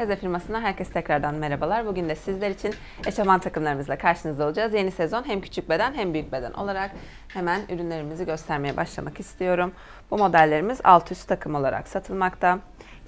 Kaze firmasından herkese tekrardan merhabalar. Bugün de sizler için eşofman takımlarımızla karşınızda olacağız. Yeni sezon hem küçük beden hem büyük beden olarak hemen ürünlerimizi göstermeye başlamak istiyorum. Bu modellerimiz alt üst takım olarak satılmakta.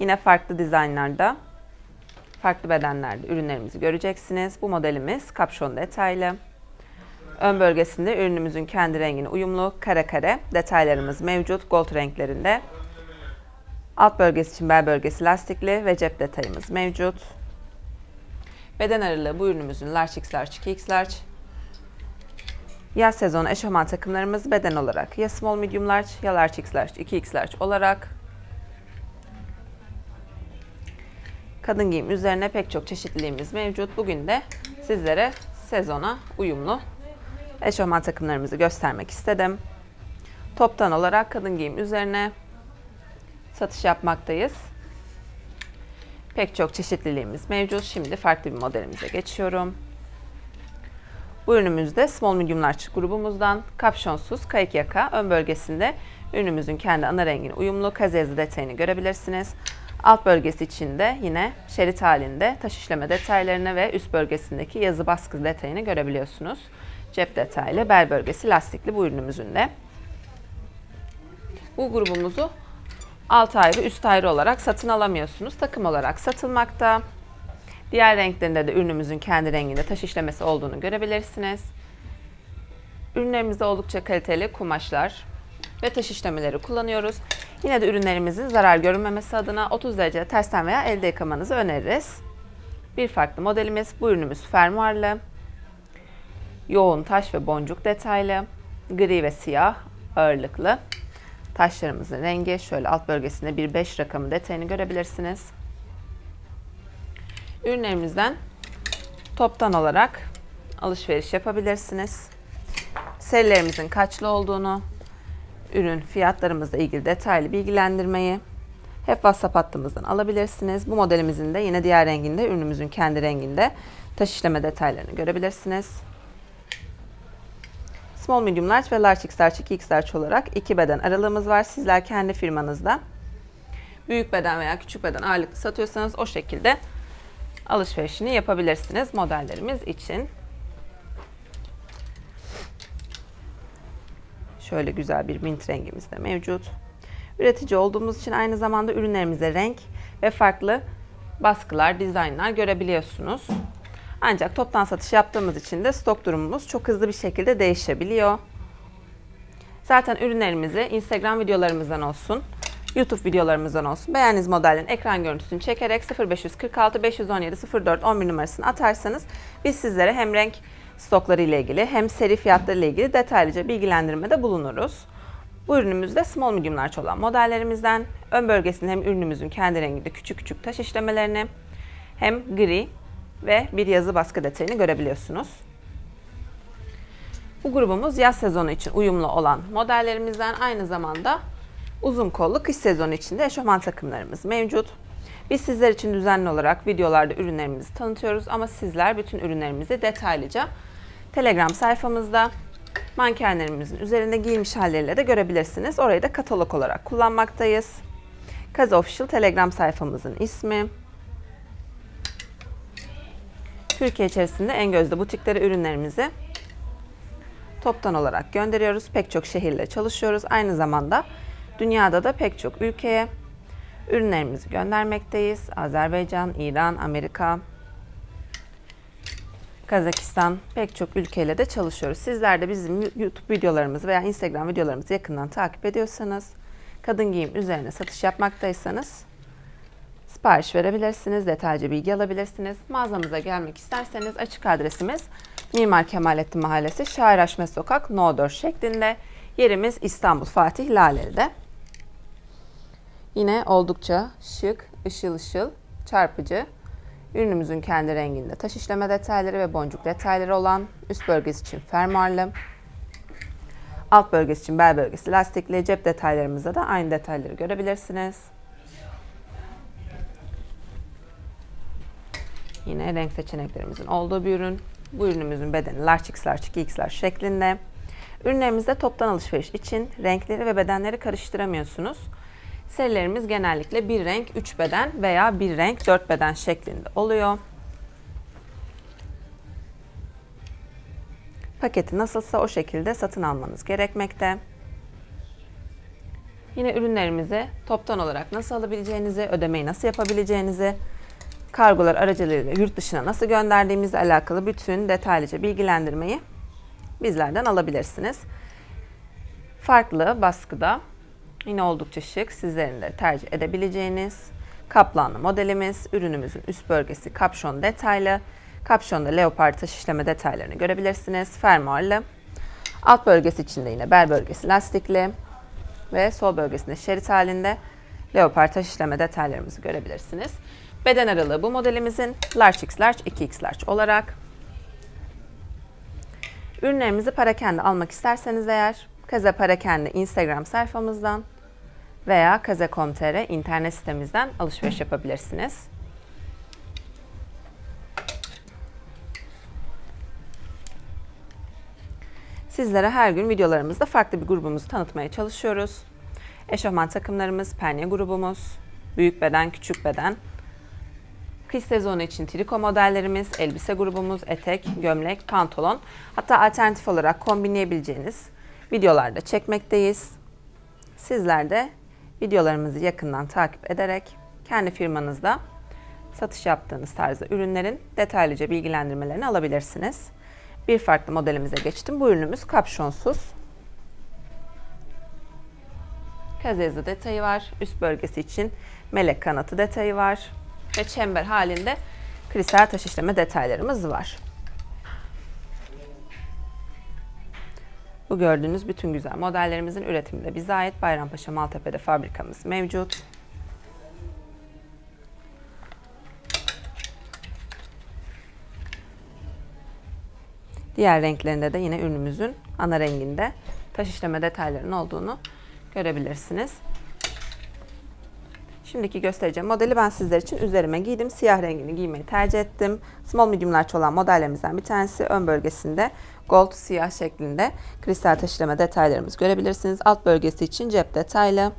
Yine farklı dizaynlarda, farklı bedenlerde ürünlerimizi göreceksiniz. Bu modelimiz kapşon detaylı. Ön bölgesinde ürünümüzün kendi rengine uyumlu kare kare detaylarımız mevcut gold renklerinde. Alt bölgesi için bel bölgesi lastikli ve cep detayımız mevcut. Beden aralığı bu ürünümüzün large x large 2x large. Yaz sezonu eşofman takımlarımız beden olarak ya small medium large ya large x large 2x large olarak. Kadın giyim üzerine pek çok çeşitliliğimiz mevcut. Bugün de sizlere sezona uyumlu eşofman takımlarımızı göstermek istedim. Toptan olarak kadın giyim üzerine satış yapmaktayız. Pek çok çeşitliliğimiz mevcut. Şimdi farklı bir modelimize geçiyorum. Bu ürünümüzde Small Medium Large grubumuzdan kapşonsuz kayık yaka ön bölgesinde ürünümüzün kendi ana rengine uyumlu kaze yazı detayını görebilirsiniz. Alt bölgesi içinde yine şerit halinde taş işleme detaylarını ve üst bölgesindeki yazı baskı detayını görebiliyorsunuz. Cep detaylı, bel bölgesi lastikli bu ürünümüzün de. Bu grubumuzu alt ayrı, üst ayrı olarak satın alamıyorsunuz. Takım olarak satılmakta. Diğer renklerinde de ürünümüzün kendi renginde taş işlemesi olduğunu görebilirsiniz. Ürünlerimizde oldukça kaliteli kumaşlar ve taş işlemeleri kullanıyoruz. Yine de ürünlerimizin zarar görünmemesi adına 30 derece tersten veya elde yıkamanızı öneririz. Bir farklı modelimiz bu ürünümüz fermuarlı. Yoğun taş ve boncuk detaylı, gri ve siyah ağırlıklı. Taşlarımızın rengi şöyle alt bölgesinde bir 5 rakamı detayını görebilirsiniz. Ürünlerimizden toptan olarak alışveriş yapabilirsiniz. Serilerimizin kaçlı olduğunu, ürün fiyatlarımızla ilgili detaylı bilgilendirmeyi hep WhatsApp hattımızdan alabilirsiniz. Bu modelimizin de yine diğer renginde, ürünümüzün kendi renginde taş işleme detaylarını görebilirsiniz. Small, medium large ve large x large 2x large olarak iki beden aralığımız var. Sizler kendi firmanızda büyük beden veya küçük beden ağırlıklı satıyorsanız o şekilde alışverişini yapabilirsiniz modellerimiz için. Şöyle güzel bir mint rengimiz de mevcut. Üretici olduğumuz için aynı zamanda ürünlerimize renk ve farklı baskılar, dizaynlar görebiliyorsunuz. Ancak toptan satış yaptığımız için de stok durumumuz çok hızlı bir şekilde değişebiliyor. Zaten ürünlerimizi Instagram videolarımızdan olsun, YouTube videolarımızdan olsun beğendiğiniz modelin ekran görüntüsünü çekerek 0546 517 04 11 numarasını atarsanız biz sizlere hem renk stokları ile ilgili hem seri fiyatları ile ilgili detaylıca bilgilendirmede bulunuruz. Bu ürünümüz de small medium large olan modellerimizden. Ön bölgesinde hem ürünümüzün kendi renginde küçük küçük taş işlemelerini hem gri ve bir yazı baskı detayını görebiliyorsunuz. Bu grubumuz yaz sezonu için uyumlu olan modellerimizden aynı zamanda uzun kollu kış sezonu için de eşofman takımlarımız mevcut. Biz sizler için düzenli olarak videolarda ürünlerimizi tanıtıyoruz ama sizler bütün ürünlerimizi detaylıca Telegram sayfamızda mankenlerimizin üzerinde giyilmiş halleriyle de görebilirsiniz. Orayı da katalog olarak kullanmaktayız. Kaz Official Telegram sayfamızın ismi. Türkiye içerisinde en gözde butiklere ürünlerimizi toptan olarak gönderiyoruz. Pek çok şehirle çalışıyoruz. Aynı zamanda dünyada da pek çok ülkeye ürünlerimizi göndermekteyiz. Azerbaycan, İran, Amerika, Kazakistan pek çok ülkeyle de çalışıyoruz. Sizler de bizim YouTube videolarımızı veya Instagram videolarımızı yakından takip ediyorsanız, kadın giyim üzerine satış yapmaktaysanız sipariş verebilirsiniz, detaylıca bilgi alabilirsiniz. Mağazamıza gelmek isterseniz açık adresimiz Mimar Kemalettin Mahallesi, Şair Aşmet Sokak, No 4 şeklinde. Yerimiz İstanbul Fatih Laleli'de. Yine oldukça şık, ışıl ışıl, çarpıcı. Ürünümüzün kendi renginde taş işleme detayları ve boncuk detayları olan üst bölgesi için fermuarlı. Alt bölgesi için bel bölgesi lastikli. Cep detaylarımızda da aynı detayları görebilirsiniz. Yine renk seçeneklerimizin olduğu bir ürün. Bu ürünümüzün bedeni large x large 2x large şeklinde. Ürünlerimizde toptan alışveriş için renkleri ve bedenleri karıştıramıyorsunuz. Serilerimiz genellikle bir renk 3 beden veya bir renk 4 beden şeklinde oluyor. Paketi nasılsa o şekilde satın almanız gerekmekte. Yine ürünlerimizi toptan olarak nasıl alabileceğinizi, ödemeyi nasıl yapabileceğinizi, kargolar aracılığıyla yurt dışına nasıl gönderdiğimizle alakalı bütün detaylıca bilgilendirmeyi bizlerden alabilirsiniz. Farklı baskıda yine oldukça şık sizlerin de tercih edebileceğiniz kaplanlı modelimiz. Ürünümüzün üst bölgesi kapşon detaylı. Kapşonda leopar taş işleme detaylarını görebilirsiniz. Fermuarlı. Alt bölgesi içinde yine bel bölgesi lastikli ve sol bölgesinde şerit halinde leopar taş işleme detaylarımızı görebilirsiniz. Beden aralığı bu modelimizin large x large 2x large olarak. Ürünlerimizi parakende almak isterseniz eğer Kaze Parakende Instagram sayfamızdan veya kaze.com.tr internet sitemizden alışveriş yapabilirsiniz. Sizlere her gün videolarımızda farklı bir grubumuzu tanıtmaya çalışıyoruz. Eşofman takımlarımız, penye grubumuz, büyük beden, küçük beden, kış sezonu için triko modellerimiz, elbise grubumuz, etek, gömlek, pantolon, hatta alternatif olarak kombinleyebileceğiniz videolarda çekmekteyiz. Sizler de videolarımızı yakından takip ederek kendi firmanızda satış yaptığınız tarzda ürünlerin detaylıca bilgilendirmelerini alabilirsiniz. Bir farklı modelimize geçtim. Bu ürünümüz kapşonsuz. Kazezli detayı var. Üst bölgesi için melek kanatı detayı var. Ve çember halinde kristal taş işleme detaylarımız var. Bu gördüğünüz bütün güzel modellerimizin üretimi de bize ait. Bayrampaşa Maltepe'de fabrikamız mevcut. Diğer renklerinde de yine ürünümüzün ana renginde taş işleme detaylarının olduğunu görebilirsiniz. Şimdiki göstereceğim modeli ben sizler için üzerime giydim. Siyah rengini giymeyi tercih ettim. Small medium large olan modellerimizden bir tanesi ön bölgesinde gold siyah şeklinde kristal taşlama detaylarımızı görebilirsiniz. Alt bölgesi için cep detaylı.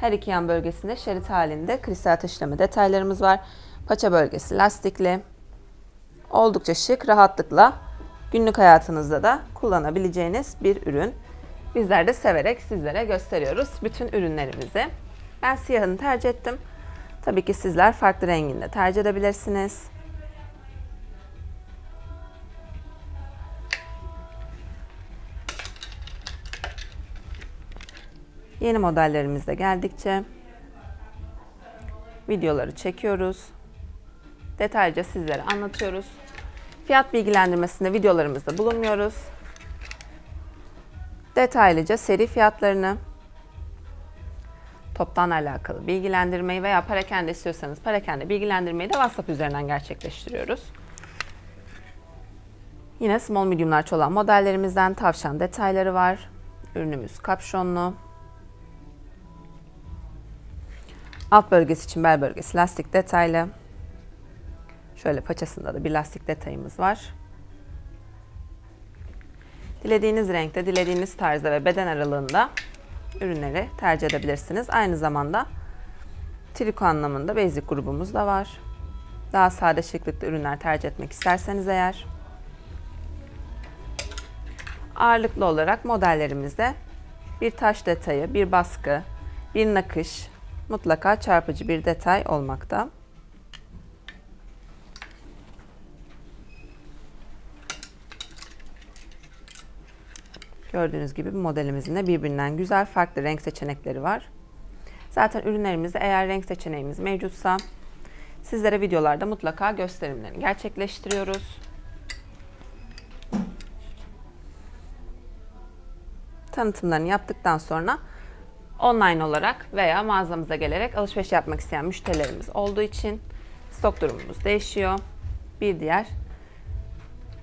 Her iki yan bölgesinde şerit halinde kristal taşlama detaylarımız var. Paça bölgesi lastikli. Oldukça şık, rahatlıkla günlük hayatınızda da kullanabileceğiniz bir ürün. Bizler de severek sizlere gösteriyoruz bütün ürünlerimizi. Ben siyahını tercih ettim. Tabii ki sizler farklı renginde tercih edebilirsiniz. Yeni modellerimizde geldikçe videoları çekiyoruz. Detaylıca sizlere anlatıyoruz. Fiyat bilgilendirmesinde videolarımızda bulunmuyoruz. Detaylıca seri fiyatlarını, toptan alakalı bilgilendirmeyi veya parakende istiyorsanız parakende bilgilendirmeyi de WhatsApp üzerinden gerçekleştiriyoruz. Yine small medium large olan modellerimizden tavşan detayları var. Ürünümüz kapşonlu. Alt bölgesi için bel bölgesi lastik detaylı. Şöyle paçasında da bir lastik detayımız var. Dilediğiniz renkte, dilediğiniz tarzda ve beden aralığında ürünleri tercih edebilirsiniz. Aynı zamanda triko anlamında basic grubumuz da var. Daha sade şıklıklı ürünler tercih etmek isterseniz eğer. Ağırlıklı olarak modellerimizde bir taş detayı, bir baskı, bir nakış, mutlaka çarpıcı bir detay olmakta. Gördüğünüz gibi modelimizin de birbirinden güzel farklı renk seçenekleri var. Zaten ürünlerimizde eğer renk seçeneğimiz mevcutsa sizlere videolarda mutlaka gösterimlerini gerçekleştiriyoruz. Tanıtımlarını yaptıktan sonra online olarak veya mağazamıza gelerek alışveriş yapmak isteyen müşterilerimiz olduğu için stok durumumuz değişiyor. Bir diğer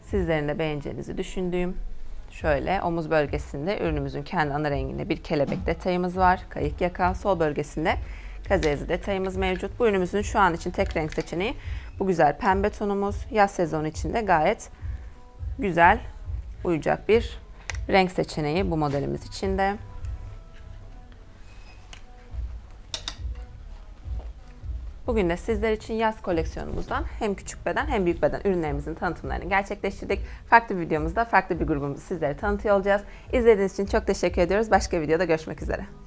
sizlerin de beğeneceğinizi düşündüğüm Şöyle omuz bölgesinde ürünümüzün kendi ana renginde bir kelebek detayımız var. Kayık yaka. Sol bölgesinde kazezi detayımız mevcut. Bu ürünümüzün şu an için tek renk seçeneği bu güzel pembe tonumuz. Yaz sezonu içinde gayet güzel uyacak bir renk seçeneği bu modelimiz içinde. Bugün de sizler için yaz koleksiyonumuzdan hem küçük beden hem büyük beden ürünlerimizin tanıtımlarını gerçekleştirdik. Farklı bir videomuzda farklı bir grubumuzu sizlere tanıtıyor olacağız. İzlediğiniz için çok teşekkür ediyoruz. Başka videoda görüşmek üzere.